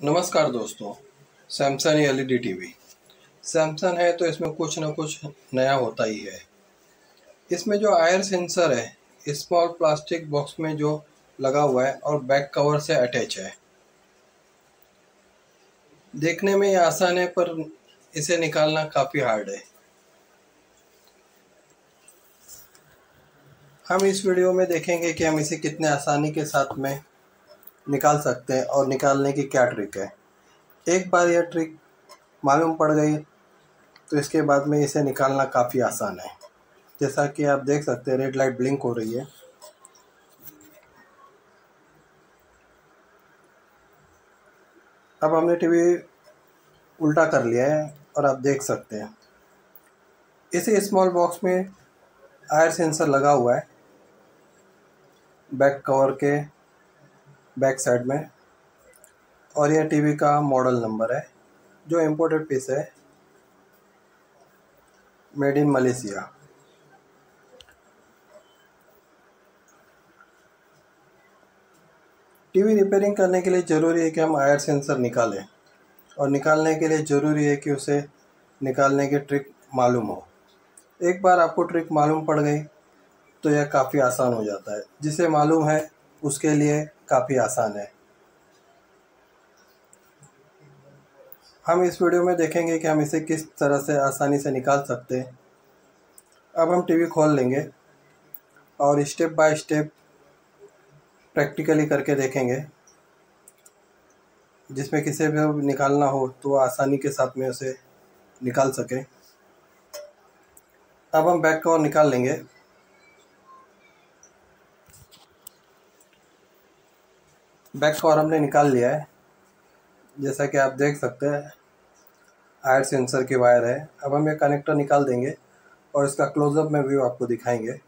नमस्कार दोस्तों, Samsung L E D T V Samsung है तो इसमें कुछ ना कुछ नया होता ही है। इसमें जो आयर सेंसर है स्मॉल प्लास्टिक बॉक्स में जो लगा हुआ है और बैक कवर से अटैच है। देखने में ये आसान है, पर इसे निकालना काफ़ी हार्ड है। हम इस वीडियो में देखेंगे कि हम इसे कितने आसानी के साथ में निकाल सकते हैं और निकालने की क्या ट्रिक है? एक बार यह ट्रिक मालूम पड़ गई तो इसके बाद में इसे निकालना काफ़ी आसान है। जैसा कि आप देख सकते हैं रेड लाइट ब्लिंक हो रही है। अब हमने टीवी उल्टा कर लिया है और आप देख सकते हैं। इसी स्मॉल बॉक्स में आयर सेंसर लगा हुआ है बैक कवर के। बैक साइड में। और यह टीवी का मॉडल नंबर है, जो इम्पोर्टेड पीस है। Made in Malaysia TV repairing करने के लिए ज़रूरी है कि हम आयर सेंसर निकालें। और निकालने के लिए ज़रूरी है कि उसे निकालने की ट्रिक मालूम हो। एक बार आपको ट्रिक मालूम पड़ गई तो यह काफ़ी आसान हो जाता है। जिसे मालूम है, उसके लिए काफ़ी आसान है। हम इस वीडियो में देखेंगे कि हम इसे किस तरह से आसानी से निकाल सकते हैं। अब हम टीवी खोल लेंगे और स्टेप बाय स्टेप प्रैक्टिकली करके देखेंगे। जिसमें किसी भी निकालना हो तो आसानी के साथ में उसे निकाल सके। अब हम बैक कवर निकाल लेंगे। बैक कवर हमने निकाल लिया है। जैसा कि आप देख सकते हैं आयर सेंसर की वायर है। अब हम ये कनेक्टर निकाल देंगे और इसका क्लोजअप में व्यू आपको दिखाएँगे।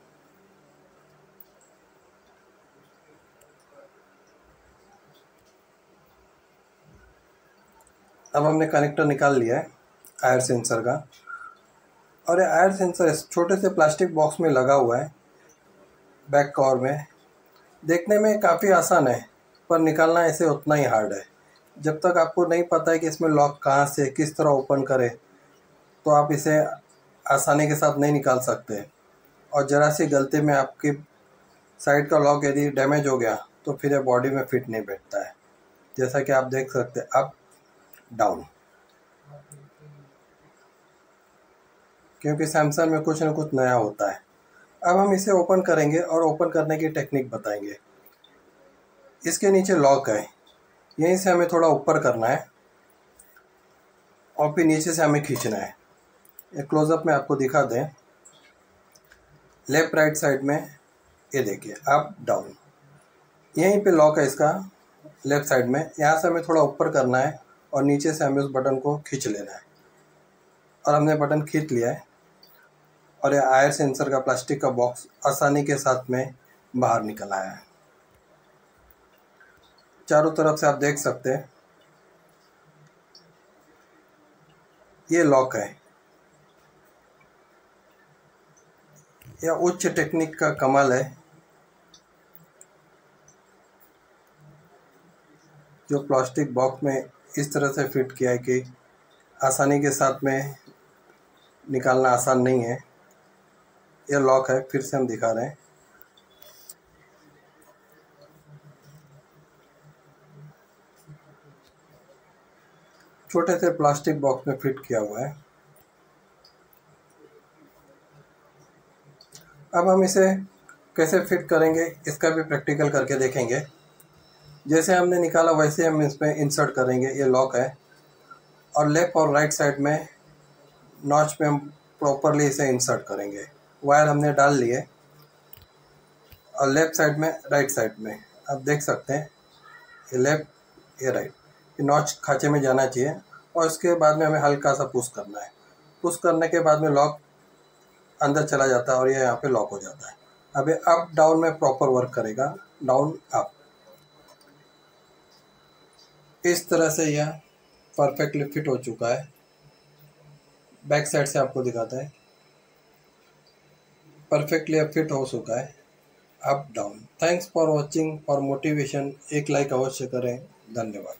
अब हमने कनेक्टर निकाल लिया है आयर सेंसर का। और ये आयर सेंसर इस छोटे से प्लास्टिक बॉक्स में लगा हुआ है, बैक कवर में। देखने में काफ़ी आसान है। पर निकालना ऐसे उतना ही हार्ड है। जब तक आपको नहीं पता है कि इसमें लॉक कहाँ से किस तरह ओपन करें तो आप इसे आसानी के साथ नहीं निकाल सकते। और ज़रा सी गलती में आपकी साइड का लॉक यदि डैमेज हो गया तो फिर ये बॉडी में फिट नहीं बैठता है। जैसा कि आप देख सकते हैं अप डाउन क्योंकि सैमसंग में कुछ ना कुछ नया होता है। अब हम इसे ओपन करेंगे और ओपन करने की टेक्निक बताएँगे। इसके नीचे लॉक है यहीं से हमें थोड़ा ऊपर करना है और फिर नीचे से हमें खींचना है। एक क्लोजअप में आपको दिखा दें। लेफ़्ट राइट साइड में ये देखिए अप डाउन यहीं पे लॉक है इसका लेफ़्ट साइड में। यहाँ से हमें थोड़ा ऊपर करना है और नीचे से हमें उस बटन को खींच लेना है। और हमने बटन खींच लिया है। और ये आयर सेंसर का प्लास्टिक का बॉक्स आसानी के साथ में बाहर निकल आया है। चारों तरफ़ से आप देख सकते हैं। ये लॉक है। यह उच्च टेक्निक का कमाल है। जो प्लास्टिक बॉक्स में इस तरह से फिट किया है कि आसानी के साथ में निकालना आसान नहीं है। यह लॉक है, फिर से हम दिखा रहे हैं। छोटे से प्लास्टिक बॉक्स में फिट किया हुआ है। अब हम इसे कैसे फिट करेंगे, इसका भी प्रैक्टिकल करके देखेंगे। जैसे हमने निकाला, वैसे हम इसमें इंसर्ट करेंगे, ये लॉक है। और लेफ़्ट और राइट साइड में नॉच में हम प्रॉपरली इसे इंसर्ट करेंगे। वायर हमने डाल लिए और लेफ़्ट साइड में, राइट साइड में। आप देख सकते हैं, ये लेफ़्ट, ये राइट। नॉच खाँचे में जाना चाहिए और उसके बाद में हमें हल्का सा पुश करना है। पुश करने के बाद में लॉक अंदर चला जाता है और ये यहाँ पे लॉक हो जाता है। अब ये अप, डाउन में प्रॉपर वर्क करेगा। Down, up. इस तरह से यह परफेक्टली फिट हो चुका है। बैक साइड से आपको दिखाता है। परफेक्टली अब फिट हो चुका है। Up, down. Thanks for watching. For motivation. एक लाइक अवश्य करें। धन्यवाद।